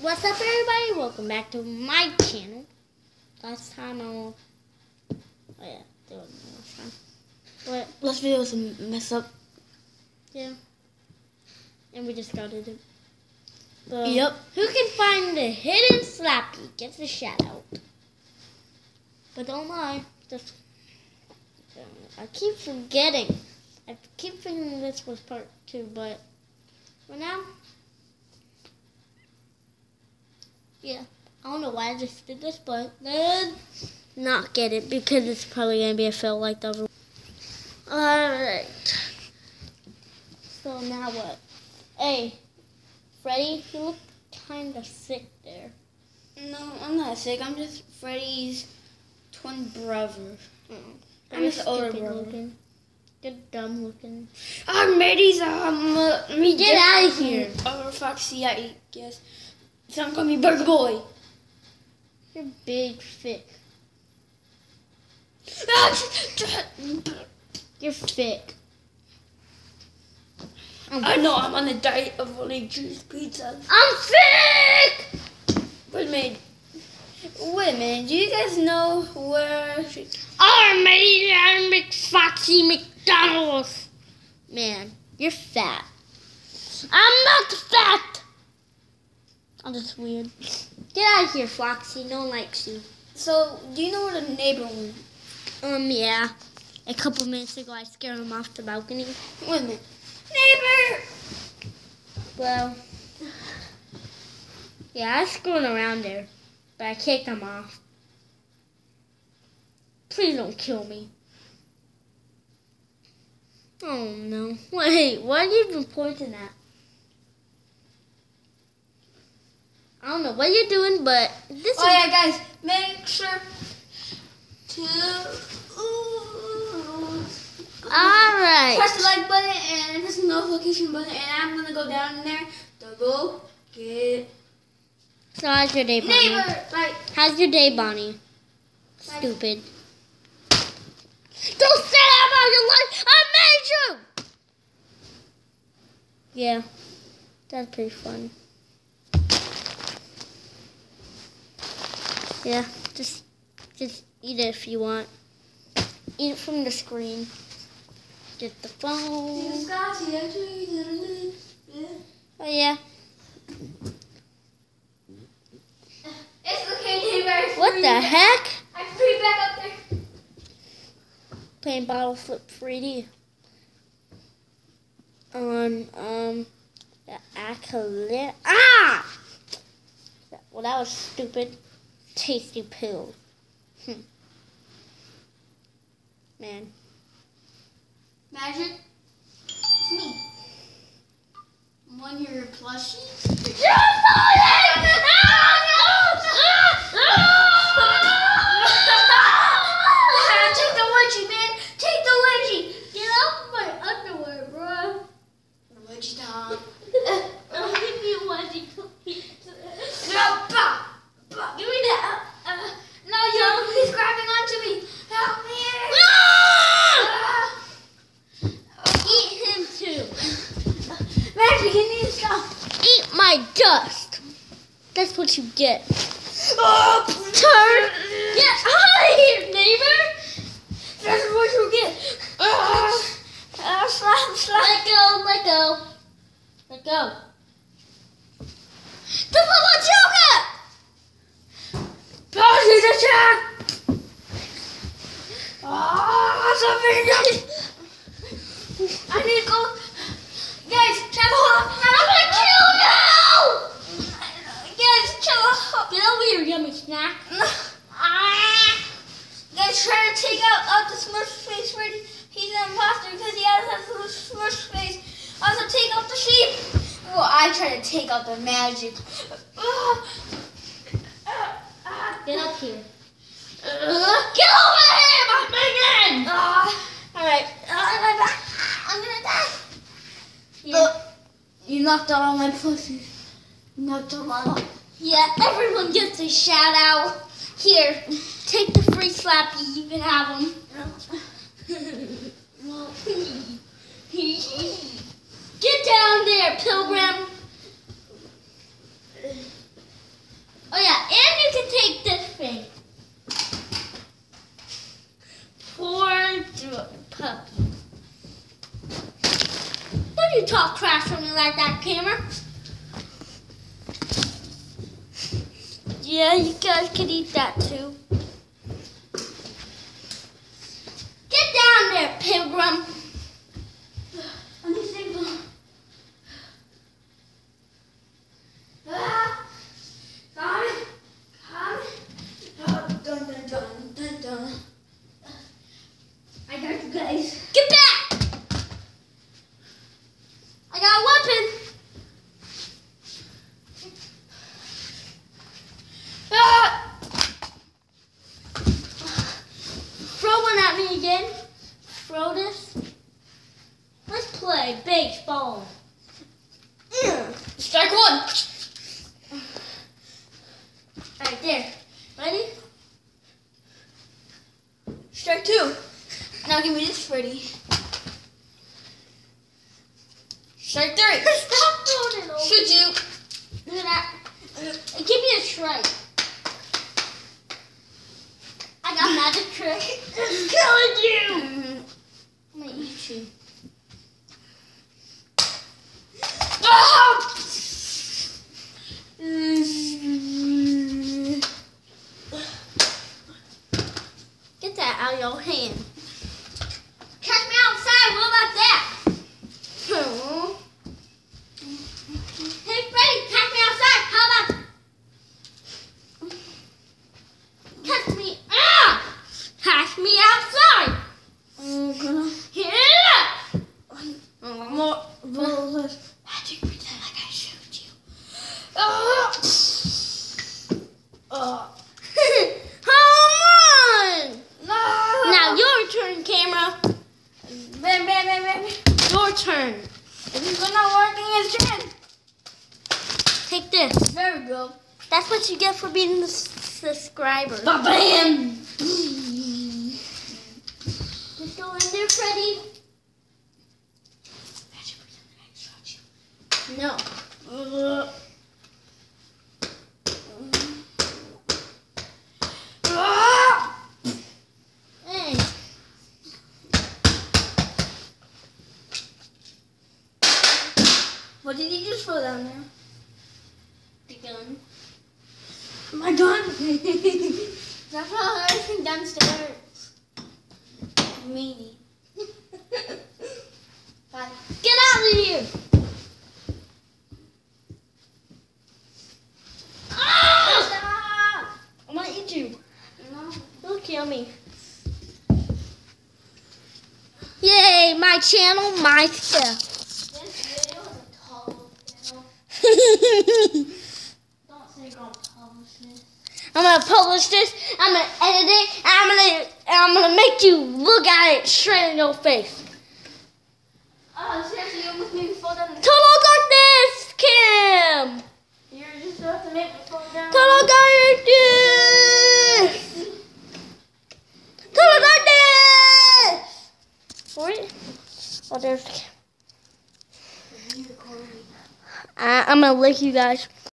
What's up, everybody? Welcome back to my channel. Last time I was... Oh, yeah. There was no last time. But, Last video was a mess up. yeah. And we just got it. But Yep. Who can find the hidden slappy gets a shout out. But don't lie. Just... I keep forgetting. I keep thinking this was part two, but for now, yeah. I don't know why I just did this, but then not get it because it's probably gonna be a fail like the other. Alright. So now what? Hey, Freddy, you look kinda sick there. No, I'm not sick. I'm just Freddy's twin brother. Mm. I'm his older brother. looking. You're dumb looking. I'm Mary's um uh, me Get out of here. Oh Foxy, I guess. Someone call me Burger Boy. You're big, thick. You're thick. I'm, I know I'm on a diet of only juice pizzas. I'm thick! Wait a minute. Wait a minute. Do you guys know where? I'm made at McFoxy McDonald's. Man, you're fat. I'm not fat! I'm just weird. Get out of here, Foxy. No one likes you. So, do you know where the neighbor went? Um, yeah. A couple minutes ago, I scared him off the balcony. Wait a minute. Neighbor. Well, yeah, I was screwing around there, but I kicked him off. Please don't kill me. Oh no. Wait, what are you even pointing at? I don't know what you're doing, but this Oh yeah, guys, make sure to Alright. press the like button and press the notification button, and I'm gonna go down there to go get So, how's your day, Bonnie? neighbor. Right. How's your day, Bonnie? Stupid. Don't say that about your life! I made you! Yeah, that's pretty fun. Yeah, just just eat it if you want. Eat it from the screen. Get the phone. Oh yeah. It's okay. What the heck? I threw it back up there. playing Bottle Flip 3D on um the Acolyte. Ah! Well, that was stupid. Tasty pill. Hmm. Man. Magic. It's me. One of your plushies. Take the wedgie, man. Take the wedgie. Get off my underwear, bro. Wedgie time. I'll give you one cookie. No, bah, bah. Give me that. Uh, uh, no, yo, he's grabbing onto me. Help me. Ah. Eat him too. Magic, you need to stop. Eat my dust. That's what you get. Oh, Turn. Get out of here, neighbor. That's what you get. Ah, ah, slap, slap. Let go, let go. Let go. The little joker! The chat. Ah, something. I need to go. Guys, chill out. I'm gonna kill you! Guys, chill out. Get over here, yummy snack. Ah. Guys, trying to take out, out the Smurf face ready. He's an imposter because he has a Smurf face. Also, take out the sheep. Well, I try to take out the magic. Get up here. Uh, Get over here, my minion! Ah. All right. Ah, I'm gonna die. Yeah. Uh, you knocked out all my pussies. You knocked out my life. Yeah, everyone gets a shout out. Here, take the free slappy. You can have them. Get down there, pilgrim. Oh yeah, and you can take this thing. Poor puppy. Don't you talk trash on me like that, camera. Guys can eat that too. Get down there, Pilgrim. Let me see. Ah, got it. Got it. Oh, dun, dun, dun, dun, dun. I got you guys. Get back! I got a weapon. Ah! Throw one at me again. Throw this. Let's play. Mm. Strike one. Right there. Ready? Strike two. Now give me this, Freddy. Strike three. Stop throwing it over. Shoot you. Look at that. Give me a strike. I got magic trick. It's killing you. I'm gonna eat you. Get that out of your hand. Bam, bam, bam, bam. Your turn. This is not working as turn. Take this. There we go. That's what you get for being a subscriber. Ba-bam. Just go in there, Freddy. Magic pretend like I shot you. No. Ah! Hey. What did you just throw down there? The gun. My gun. That's not everything downstairs. Meanie. Bye. Get out of here. Ah! I'm gonna eat you. No. You'll kill me. Yay, my channel, my stuff. This video is a total fail. Don't say don't publish this. I'm gonna publish this. I'm gonna edit it. And I'm gonna, I'm gonna make you look at it straight in your face. Oh, seriously, you almost made me fall down. Total darkness, Kim. You're just about to make me fall down. Total darkness. Total darkness. Where? I'm gonna lick you guys.